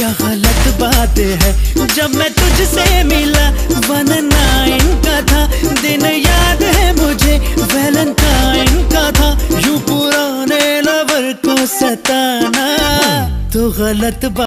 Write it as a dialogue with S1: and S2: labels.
S1: क्या गलत बात है? जब मैं तुझसे मिला वन नाइन का था। दिन याद है मुझे, वैलेंटाइन का था। यू पुराने लवर को सताना तो गलत बात